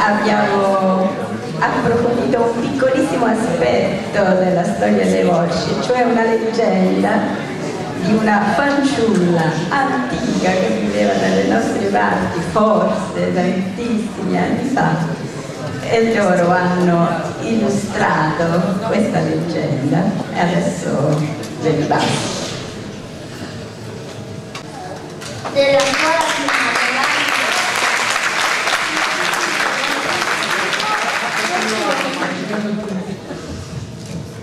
abbiamo approfondito un piccolissimo aspetto della storia dei Volsci, cioè una leggenda di una fanciulla antica che viveva dalle nostre parti, forse tantissimi anni fa, e loro hanno illustrato questa leggenda e adesso ve ne basta. Della scuola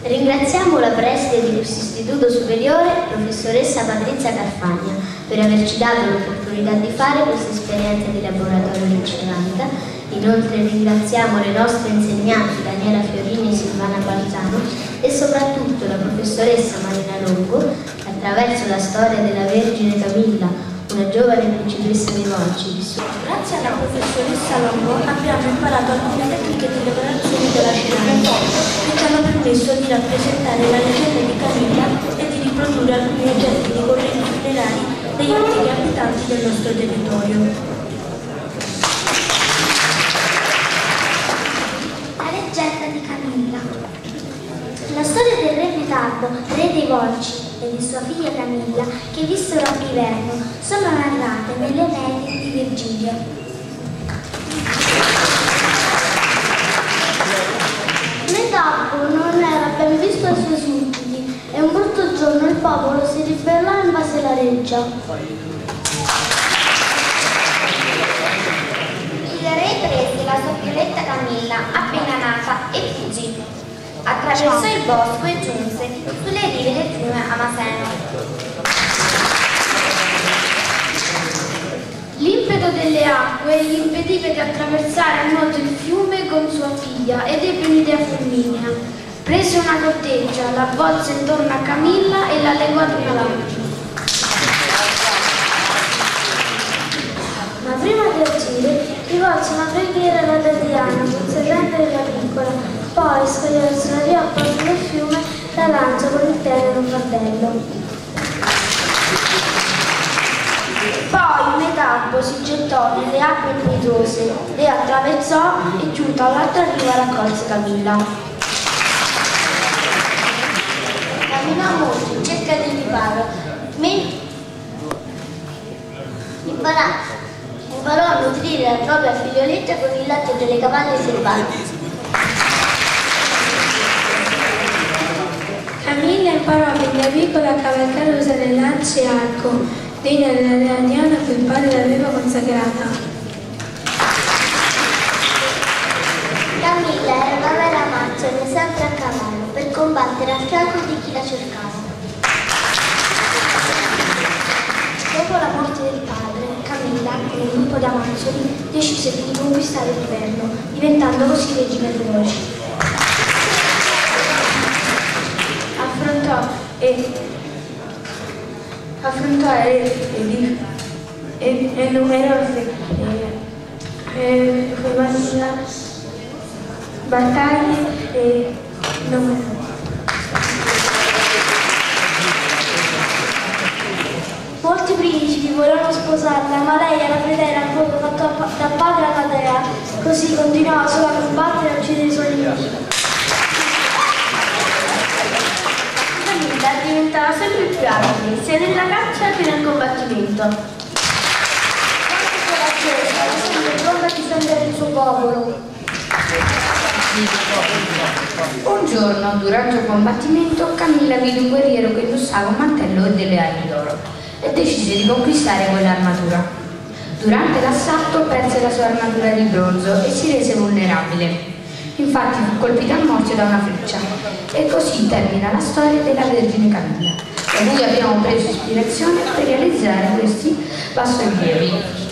Ringraziamo la preside di questo istituto superiore, professoressa Patrizia Carfagna, per averci dato l'opportunità di fare questa esperienza di laboratorio di ceramica. Inoltre ringraziamo le nostre insegnanti Daniela Fiorini e Silvana Balzano e soprattutto la professoressa Marina Longo che attraverso la storia della Vergine Camilla, una giovane principessa di Monci, Grazie alla professoressa Longo abbiamo imparato alcune permesso di rappresentare la leggenda di Camilla e di riprodurre alcuni oggetti di correnti funerari degli antichi abitanti del nostro territorio. La leggenda di Camilla La storia del re Metardo, re dei Volci, e di sua figlia Camilla, che vissero a Liverno, sono narrate nelle medie popolo si ribellò in base alla reggia. Il re prese la sua figletta Camilla, appena nata, e fuggì. Attraversò il bosco e giunse sulle rive del fiume Amaseno. L'impeto delle acque gli impediva di attraversare a nuoto il fiume con sua figlia ed ebbe un'idea fulminea. Prese una corteggia, la volse intorno a Camilla e la legò ad una lampada. Ma prima di agire rivolse una preghiera alla Diana, concedendole la piccola, poi scogliò verso la rioppa sullo fiume la lancia con il tenero fardello. Poi Metabbo si gettò nelle acque impetuose, le attraversò e giunto all'altra riva raccolse Camilla. Camminò molto in cerca di riparo, imparò, imparò a nutrire la propria figlioletta con il latte delle cavalle selvatiche. Camilla imparò fin da piccola a cavalcare usare lance e arco, degna della Diana che il padre l'aveva consacrata. Camilla era una vera amazzone sempre a cavallo per combattere al fianco di chi la cercava. Dopo la morte del padre, Camilla, con un gruppo di amazzoni, decise di riconquistare il governo, diventando così regina dei Volsci. Affrontò e affrontare e, e, e numerose eh, battaglie e numerose. Volevano sposarla, ma lei era fedele al fuoco fatto da padre alla dea, così continuava solo a combattere e a uccidere i suoi nemici. diventava sempre più agile, sia nella caccia che nel combattimento. Quanto coraggiosa, era sempre pronta a difendere il suo popolo. Un giorno, durante un combattimento, Camilla vide un guerriero che indossava un mantello e delle ali d'oro e decise di conquistare quell'armatura. Durante l'assalto perse la sua armatura di bronzo e si rese vulnerabile. Infatti fu colpita a morte da una freccia. E così termina la storia della Vergine Camilla, da cui abbiamo preso ispirazione per realizzare questi bassorilievi.